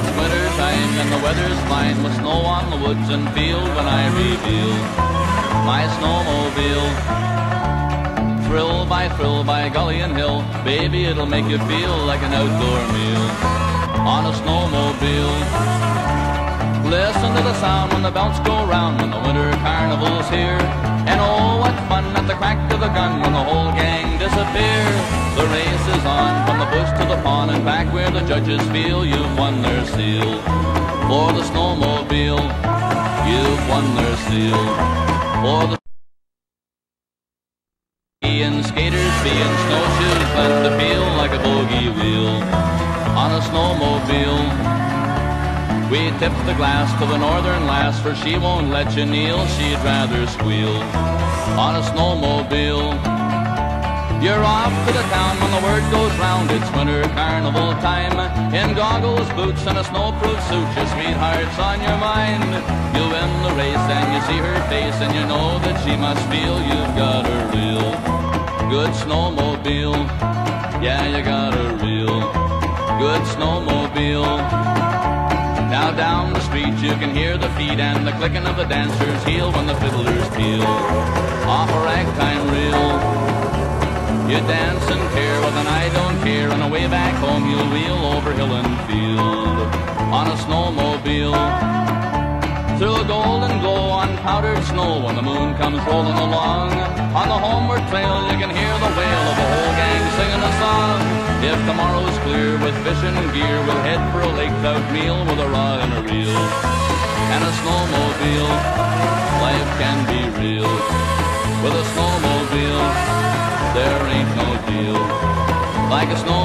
the weather's fine with snow on the woods and field when I reveal my snowmobile. Thrill by thrill by gully and hill, baby, it'll make you feel like an outdoor meal on a snowmobile. Listen to the sound when the bells go round when the winter carnival's here. And oh, what fun at the crack of the gun when the whole gang disappear. The race is on from the bush to the pond and back where the judges feel you've won their seal. For the snowmobile, you've won their seal. For the and skaters being snowshoes and to feel like a bogey wheel on a snowmobile. We tip the glass to the northern lass, for she won't let you kneel, she'd rather squeal on a snowmobile. You're off to the town when the word goes round, it's winter carnival time. In goggles, boots, and a snowproof suit, your sweetheart's on your mind. You win the race and you see her face, and you know that she must feel you've got a real good snowmobile. Yeah, you got a real good snowmobile. Now down the street you can hear the feet and the clicking of the dancers' heel when the fiddlers peal off. You dance and care with an I don't care, and away back home you'll wheel over hill and field on a snowmobile. Through a golden glow on powdered snow when the moon comes rolling along. On the homeward trail you can hear the wail of a whole gang singing a song. If tomorrow's clear with fishing gear, we'll head for a lake trout meal with a rod and a reel and a snowmobile. Life can be real with a. like a snowmobile.